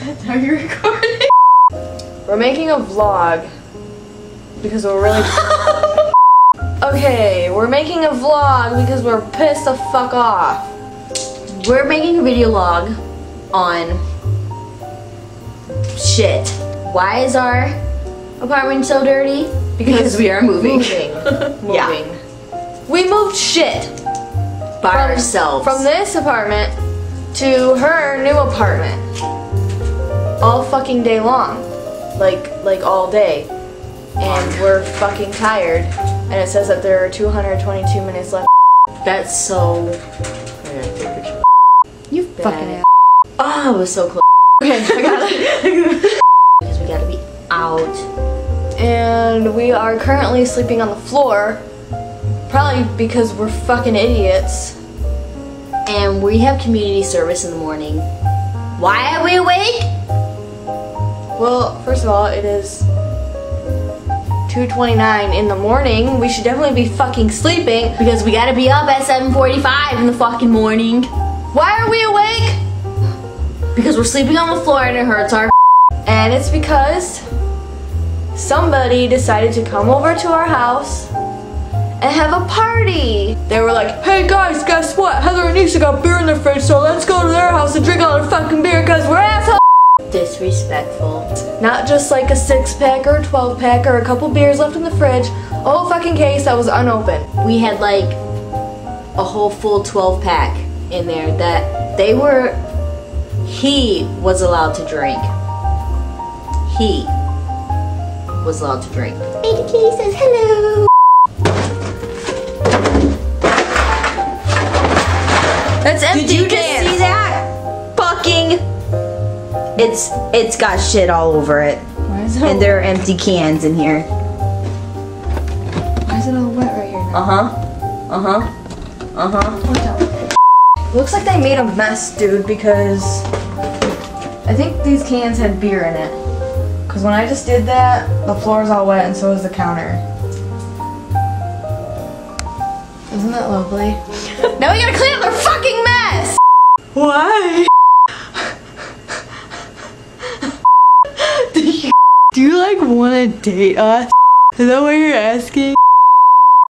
Are you recording? We're making a vlog because we're really. okay, we're making a vlog because we're pissed the fuck off. We're making a video log on shit. Why is our apartment so dirty? Because we are moving. Moving. moving. Yeah. We moved shit By from, ourselves. from this apartment to her new apartment. All fucking day long. Like like all day. And we're fucking tired. And it says that there are 222 minutes left. That's so. I gotta take a picture. You Bad. Oh, it was so close. Okay, I got it. Because we gotta be out. and we are currently sleeping on the floor. Probably because we're fucking idiots. And we have community service in the morning. Why are we awake? Well, first of all, it is 2:29 in the morning. We should definitely be fucking sleeping. Because we gotta be up at 7.45 in the fucking morning. Why are we awake? Because we're sleeping on the floor and it hurts our And it's because somebody decided to come over to our house and have a party. They were like, hey guys, guess what? Heather and Nissa got beer in their fridge, so let's go to their house and drink all their fucking beer because we're. Disrespectful. Not just like a six pack or a 12 pack or a couple beers left in the fridge. A whole fucking case that was unopened. We had like a whole full 12 pack in there that they were, he was allowed to drink. He was allowed to drink. Baby Kitty says hello. That's empty It's it's got shit all over it, Why is it, and there are empty cans in here. why is it all wet right here now? Uh huh. Uh huh. Uh huh. What the- Looks like they made a mess, dude, because I think these cans had beer in it. Because when I just did that, the floor is all wet and so is the counter. Isn't that lovely? now we gotta clean up their fucking mess! Why? Do you like want to date us? Is that what you're asking?